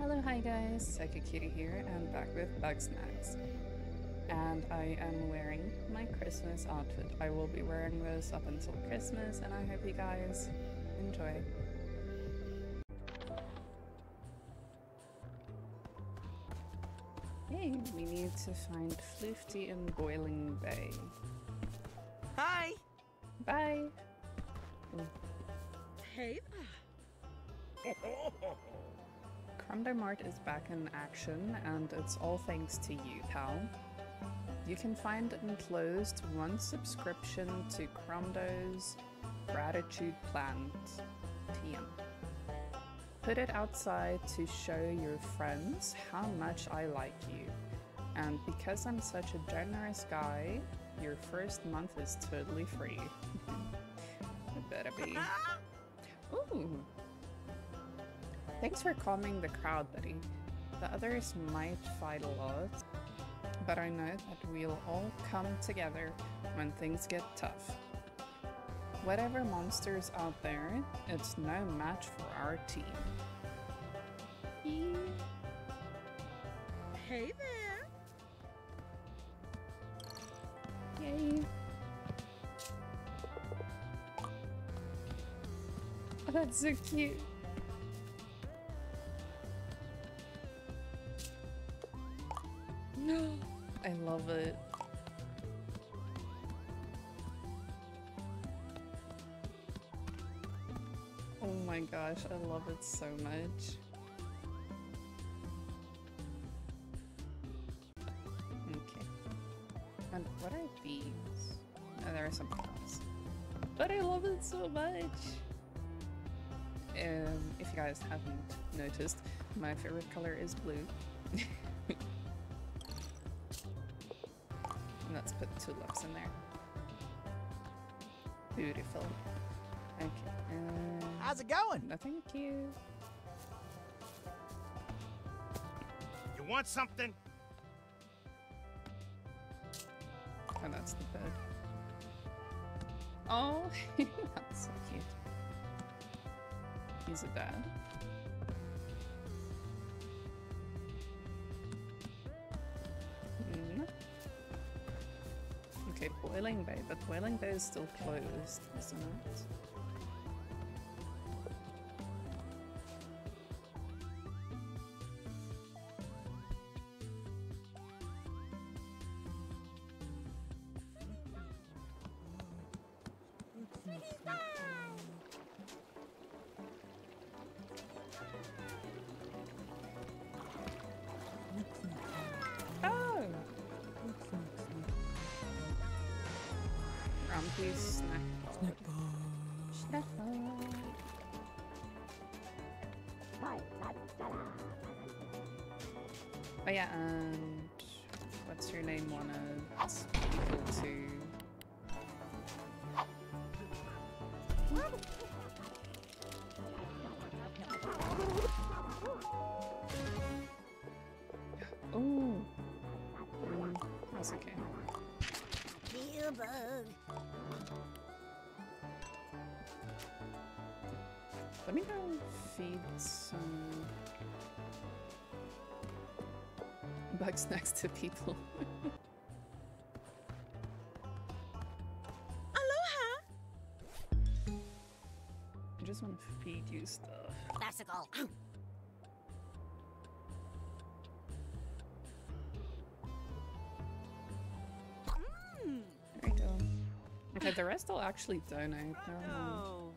Hello, hi guys, Psychic Kitty here, and back with Bugsnax. And I am wearing my Christmas outfit. I will be wearing this up until Christmas, and I hope you guys enjoy. Hey, we need to find Floofty in Boiling Bay. Hi. Bye! Hey. Cromdo Mart is back in action, and it's all thanks to you, pal. You can find enclosed one subscription to Cromdo's Gratitude Plant TM. Put it outside to show your friends how much I like you. And because I'm such a generous guy, your first month is totally free. it better be. Ooh. Thanks for calming the crowd, buddy. The others might fight a lot, but I know that we'll all come together when things get tough. Whatever monster's out there, it's no match for our team. Hey there. Yay! Oh, that's so cute. No, I love it. Oh my gosh, I love it so much. Okay. And what are these? Oh, there are some else. But I love it so much! Um, if you guys haven't noticed, my favorite color is blue. and let's tulips in there. Beautiful. Okay. Um, How's it going? no, thank you. You want something? Oh, that's the bed. Oh, that's so cute. He's a dad. Boiling Bay, but Boiling Bay is still closed, isn't it? Let me go feed some bugs next to people. Aloha. I just want to feed you stuff. Classical. Mm. There we go. Okay, the rest I'll actually donate. Oh, hi.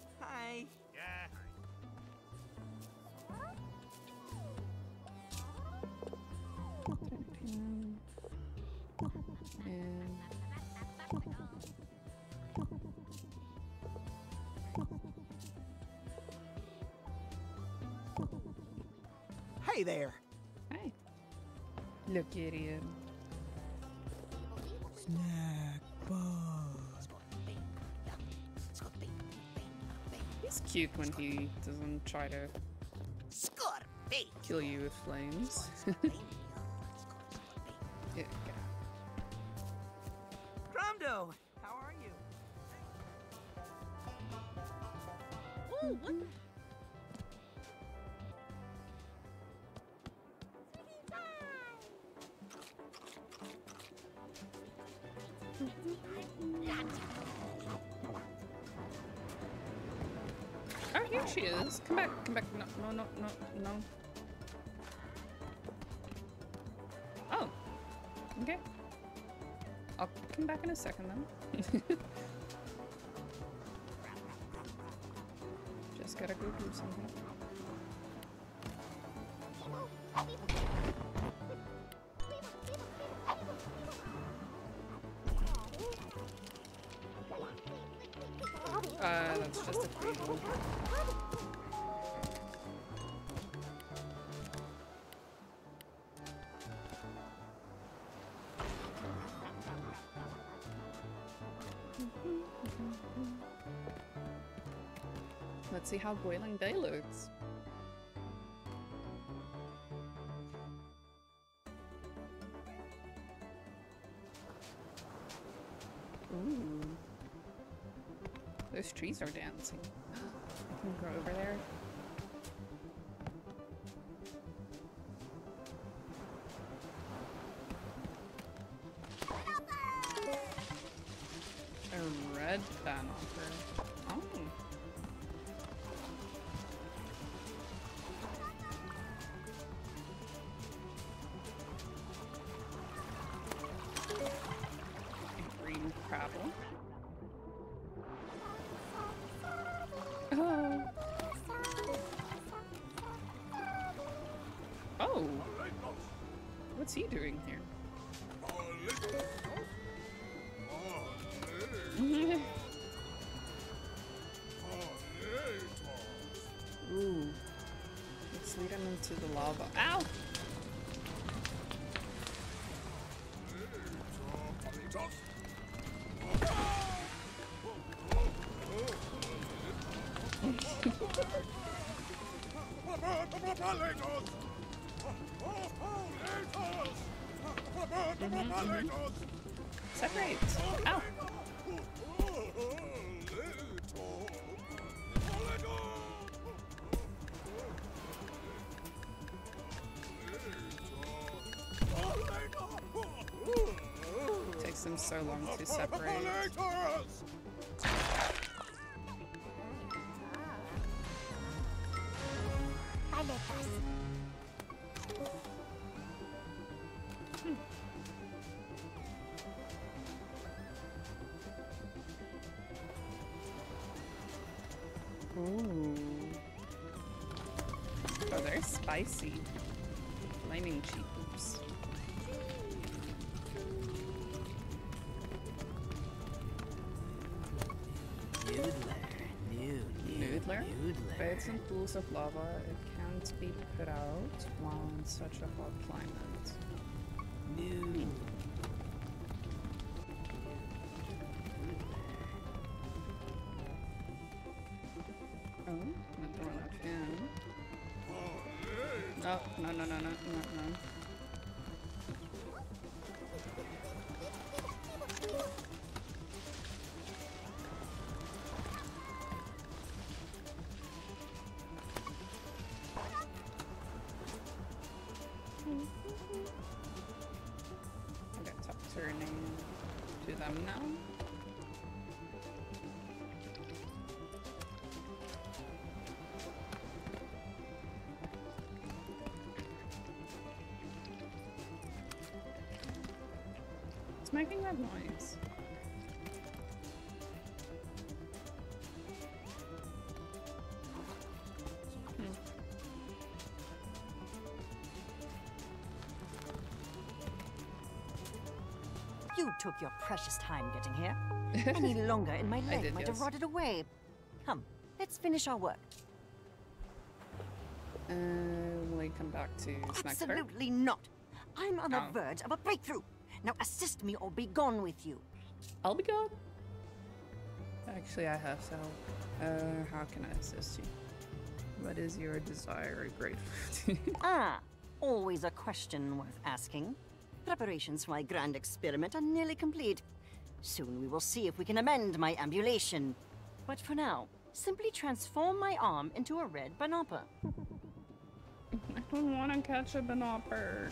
Snack bug. He's cute when he doesn't try to kill you with flames. come back in a second then. Just gotta go do something. Uh, that's just a freedom. Let's see how Boiling Bay looks. What's he doing here? Ooh. Let's lead him into the lava. Ow! Separate! Ow! Takes them so long to separate. Spicy. Flaming cheap oops. Noodler. Noodler? Noodler. Beds and pools of lava, it can't be put out while in such a hot climate. Nude. No, no, no, no, no, making that noise. You took your precious time getting here. Any longer and my leg did, might have rotted away. Come, let's finish our work. Uh, will come back to snack? Absolutely not. I'm on the Oh. verge of a breakthrough. Now assist me or be gone with you. I'll be gone. Actually, I have help. Uh, how can I assist you? What is your desire, great food? Ah, always a question worth asking. Preparations for my grand experiment are nearly complete. Soon we will see if we can amend my ambulation. But for now, simply transform my arm into a red banopper. I don't want to catch a banopper.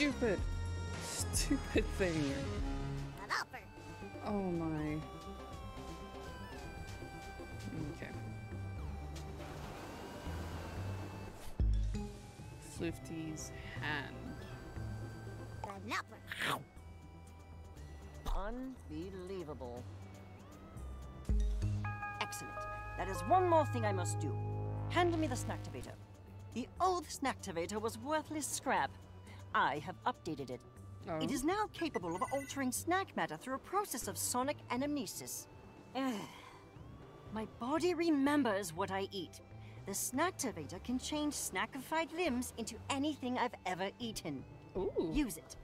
Stupid, stupid thing. Oh my. Okay. Floofty's hand. Unbelievable. Excellent. That is one more thing I must do. Hand me the Snacktivator. The old Snacktivator was worthless scrap. I have updated it. Oh. It is now capable of altering snack matter through a process of sonic anamnesis. My body remembers what I eat. The Snacktivator can change snackified limbs into anything I've ever eaten. Ooh. Use it.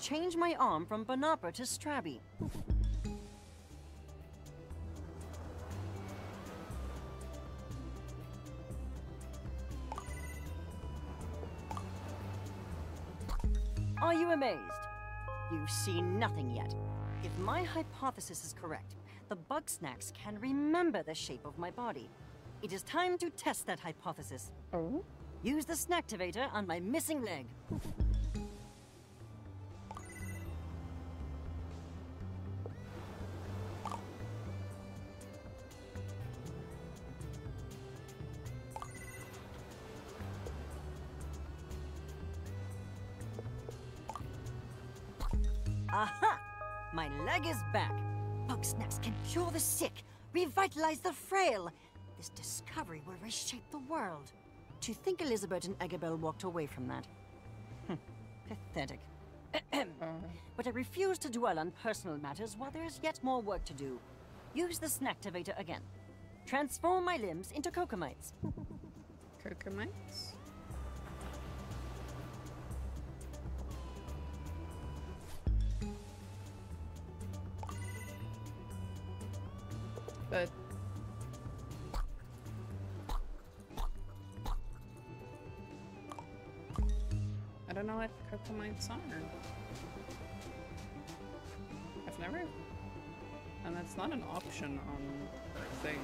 Change my arm from Banopper to Strabby. You amazed? You've seen nothing yet. If my hypothesis is correct, the Bugsnax can remember the shape of my body. It is time to test that hypothesis. Oh. Use the Snacktivator on my missing leg. The frail. This discovery will reshape the world. To think Elizabert and Eggabell walked away from that. Hm, Pathetic. but I refuse to dwell on personal matters while there is yet more work to do. Use the Snacktivator again. Transform my limbs into cocomites. Cocomites? Are. I've never and that's not an option on our thing.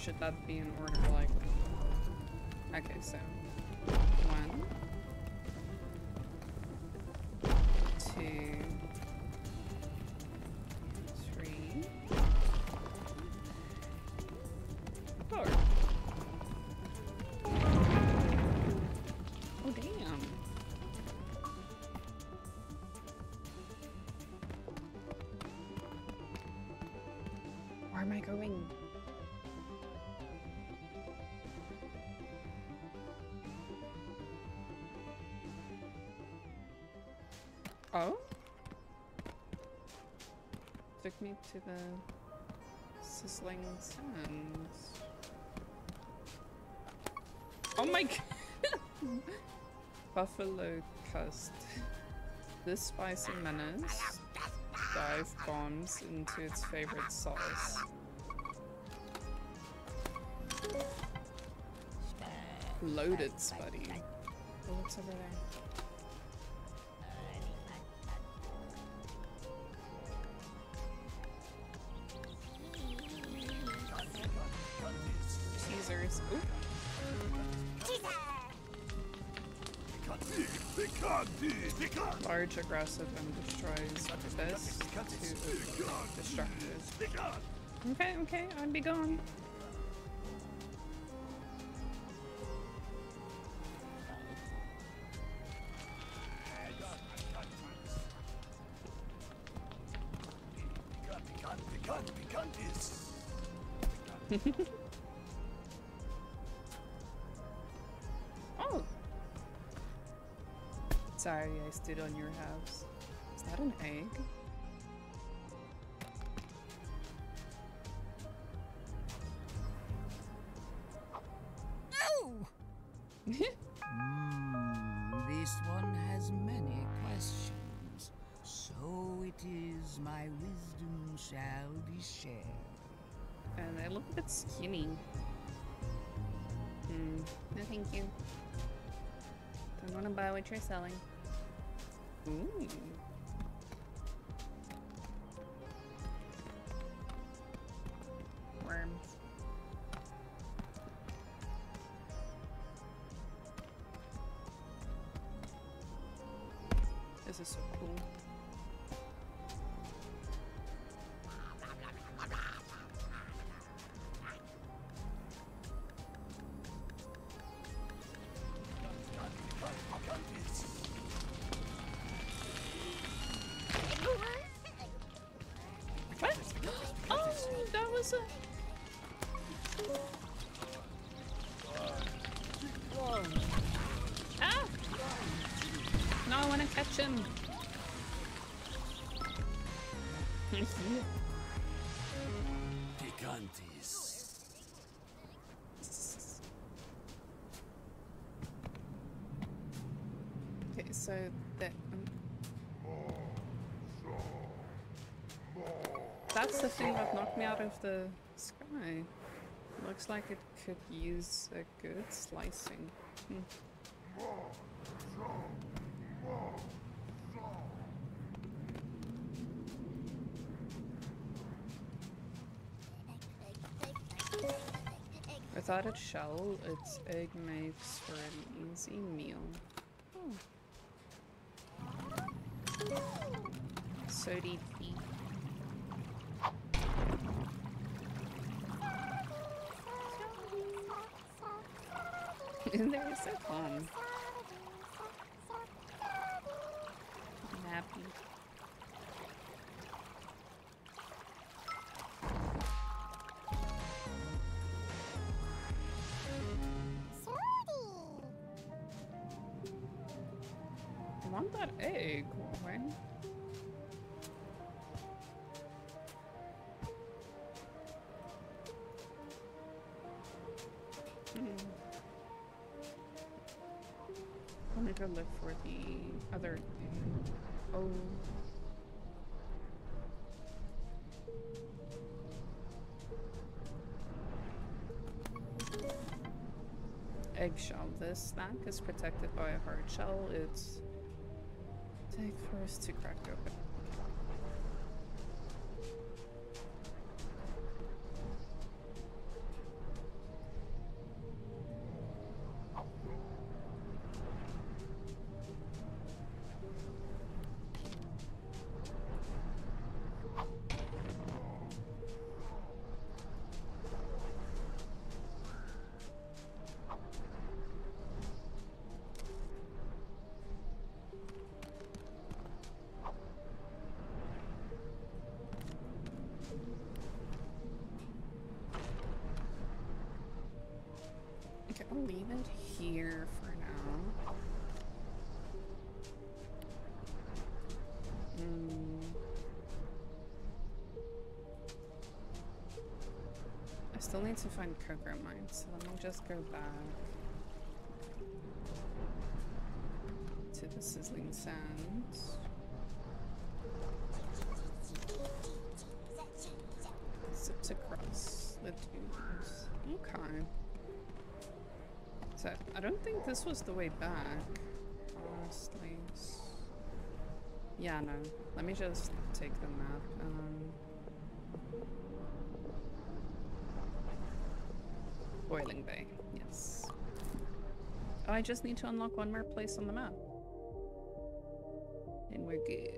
Should that be in order, like... Okay, so... One... Two... Me to the sizzling sands. Oh my god! Buffalo cust. This spicy menace dive bombs into its favorite sauce. Loaded spuddy. Oh, what's over there? Large, aggressive, and destroys this to uh, destructive. Okay, okay, I'd be gone. did on your house. Is that an egg? No! mm, this one has many questions. So it is my wisdom shall be shared. And I look a bit skinny. Hmm, no thank you. Don't want to buy what you're selling. Ooh. That. Ah! No, I want to catch him. Picantis. okay, so that. um, That's the thing that knocked me out of the sky. Looks like it could use a good slicing. Hmm. Without its shell, its egg makes for an easy meal. So did he. They're so fun. I'm happy. I want that egg. Let me go look for the other. Oh. Eggshell. This snack is protected by a hard shell. It's take first to crack open. I still need to find cocomites, so let me just go back to the sizzling sands. Sips across the dunes. Okay. So, I don't think this was the way back, honestly. Yeah, no. Let me just take the map. Um, Bay, yes. Oh, I just need to unlock one more place on the map. And we're good.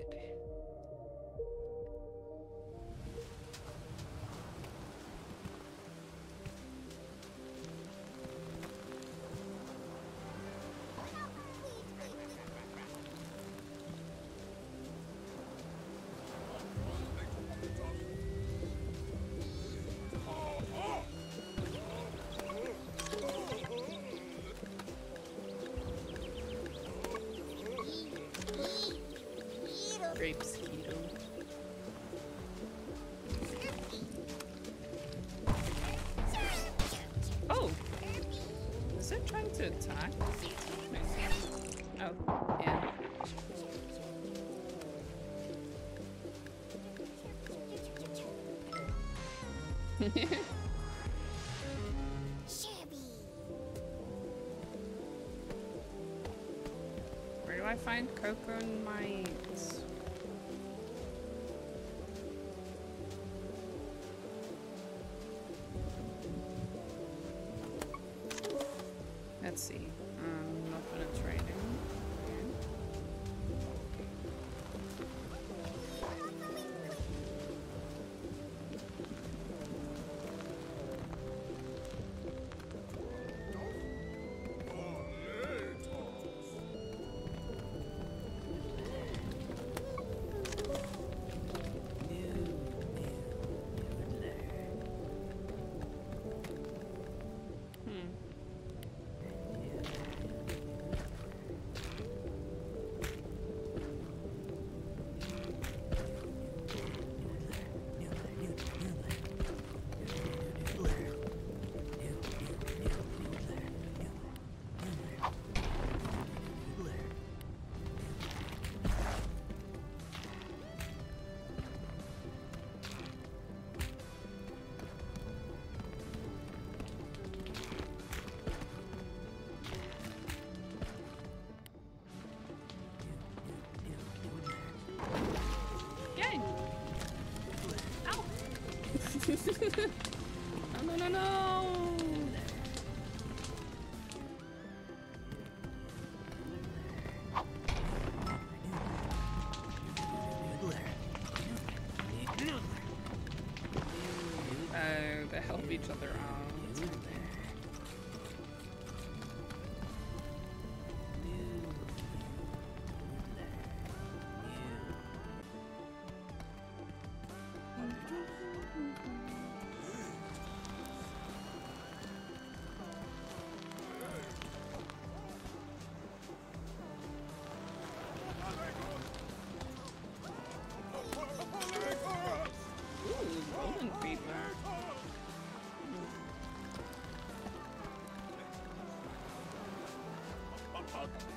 grapes, keto. Oh! Is it trying to attack? Oh, yeah. Where do I find cocoa in my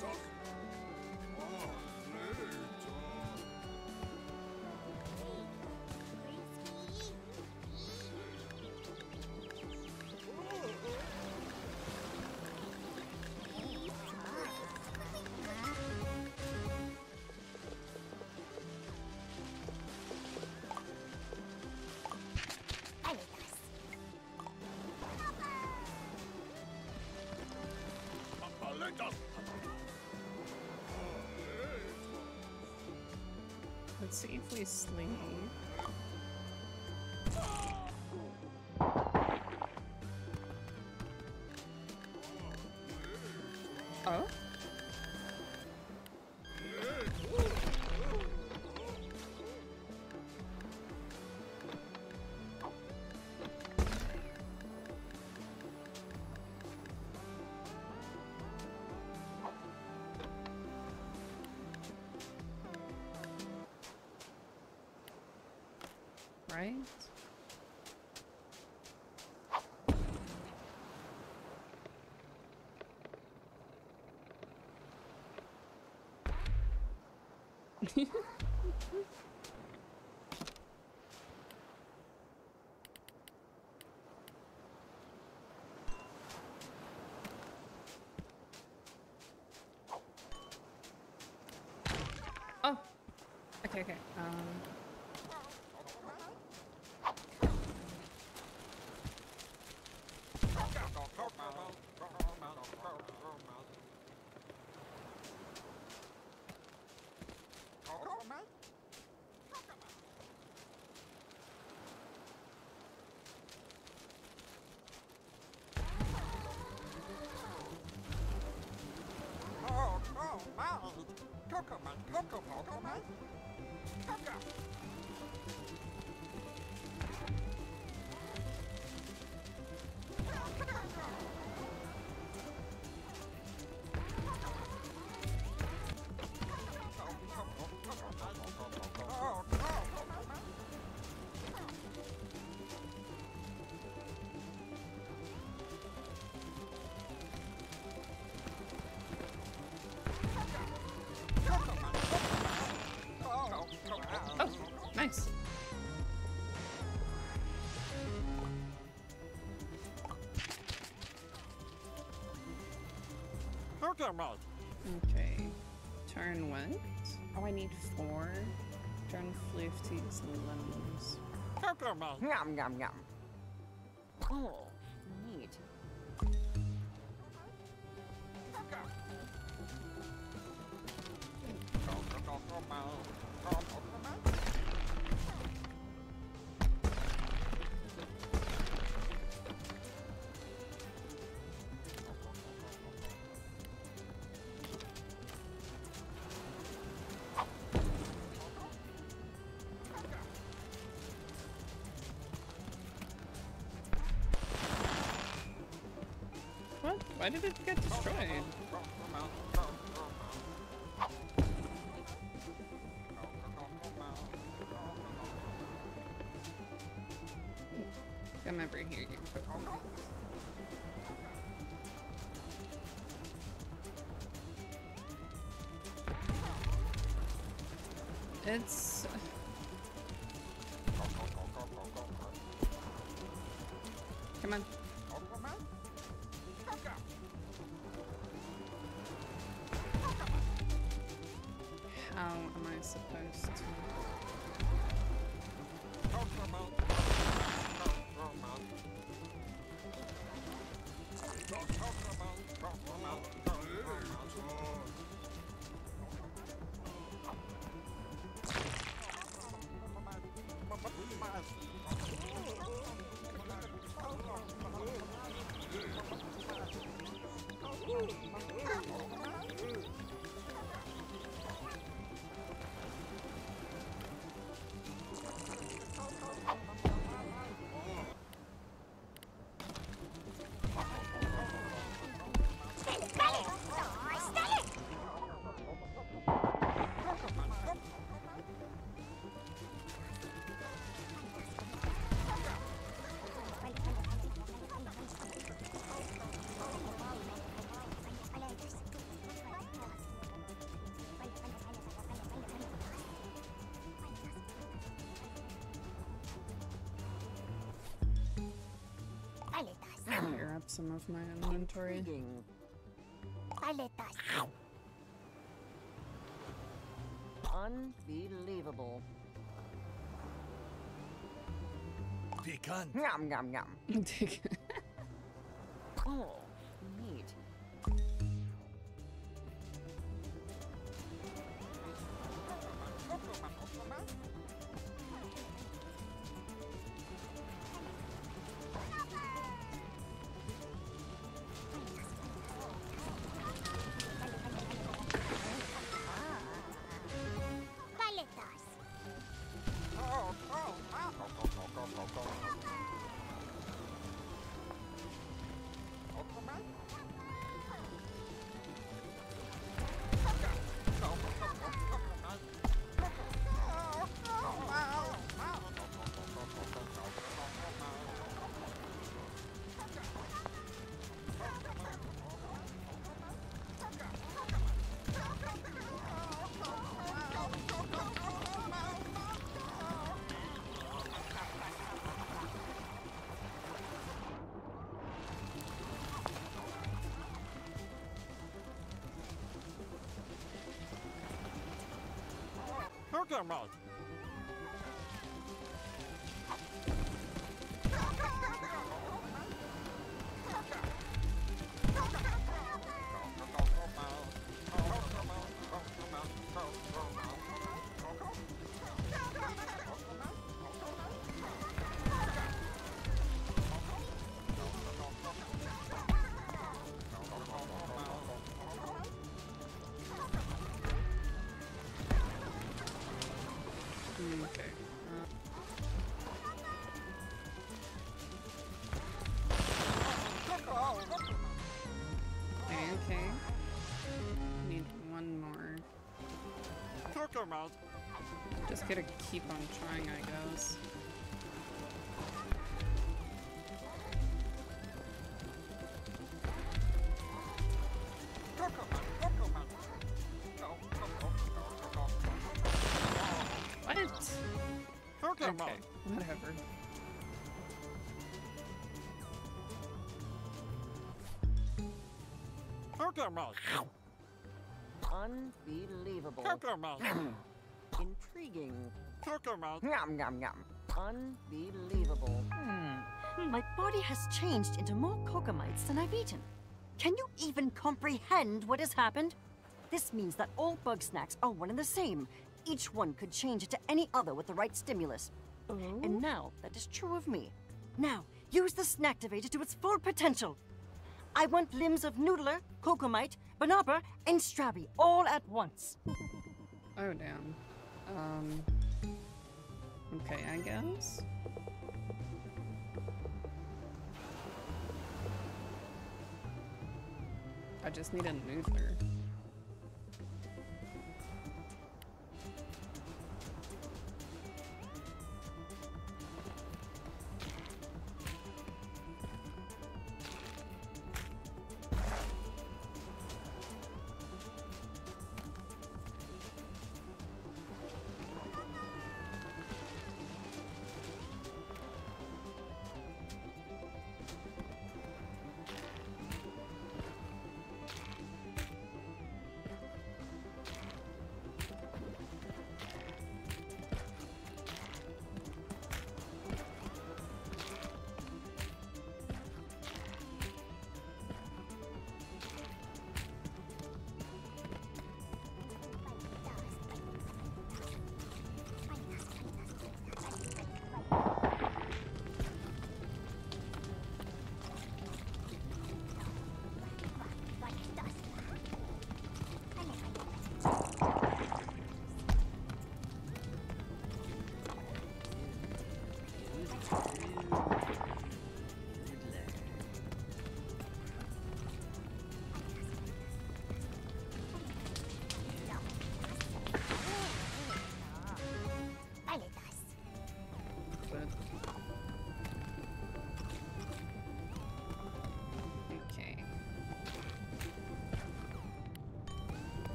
Talk. could safely sleep. Oh? right? Coco, mate. Coco, Coco, mate. Coco. Okay. Turn what? Oh, I need four. Turn floofties lemons. Yum, yum, yum. Why did it get destroyed? Come over here, you It's... Paletas. clear up some of my inventory? Unbelievable. Pecan. Yum, yum, yum. Oh, okay. Just gotta keep on trying, I guess. What? Okay, whatever. Cocoa Unbelievable. Cocoa Intriguing. Cocoa Yum, yum, yum. Unbelievable. Hmm. My body has changed into more cocomites than I've eaten. Can you even comprehend what has happened? This means that all Bugsnax are one and the same. Each one could change into any other with the right stimulus. And now that is true of me. Now, use the Snacktivator to its full potential. I want limbs of Noodler, Cocomite, Banopper, and Strabby all at once. Oh, damn. Um. Okay, I guess. I just need a noodler.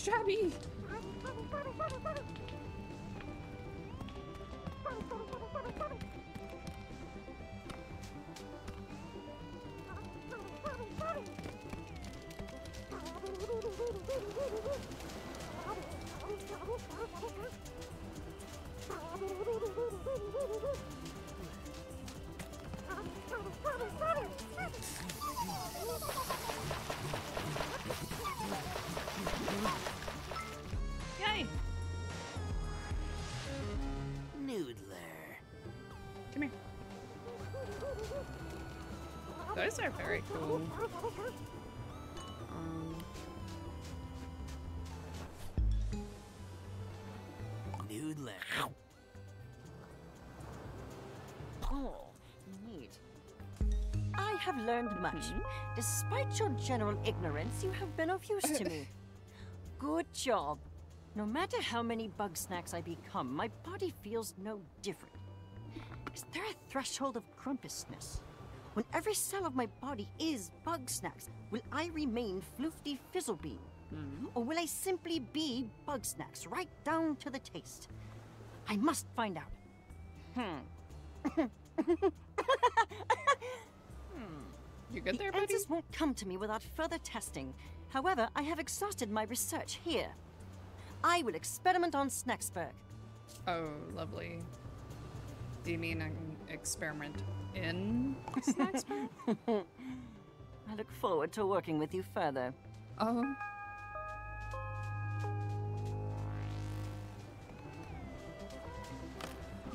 Strabby! Those are very cool. Um, Noodler. Oh, neat. I have learned much. Despite your general ignorance, you have been of use to me. Good job. No matter how many Bugsnax I become, my body feels no different. Is there a threshold of crumpousness? When every cell of my body is Bugsnax, will I remain Floofty Fizzlebean? Or will I simply be Bugsnax right down to the taste? I must find out. Hmm. you good there, the buddy? answers won't come to me without further testing. However, I have exhausted my research here. I will experiment on Snaxburg. Oh, lovely. Do you mean an experiment in Snaxburg? I look forward to working with you further. oh.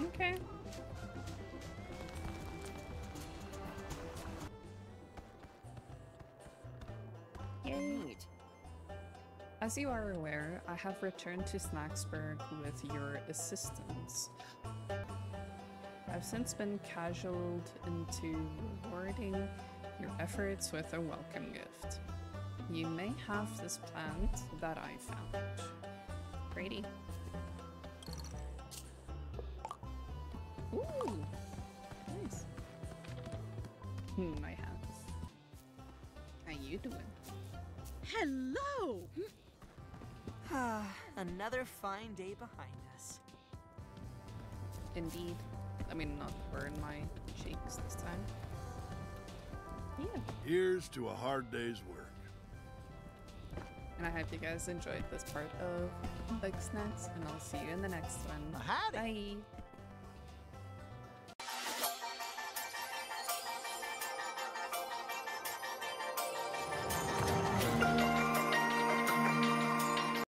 Okay. Neat. As you are aware, I have returned to Snaxburg with your assistance. I've since been cajoled into rewarding your efforts with a welcome gift. You may have this plant that I found. Brady. Ooh, nice. Hmm, my hands. How you doing? Hello! Hmm. Ah, another fine day behind us. Indeed. I mean, not burn my cheeks this time. Yeah. Here's to a hard day's work. And I hope you guys enjoyed this part of Bugsnax, and I'll see you in the next one. Howdy. Bye.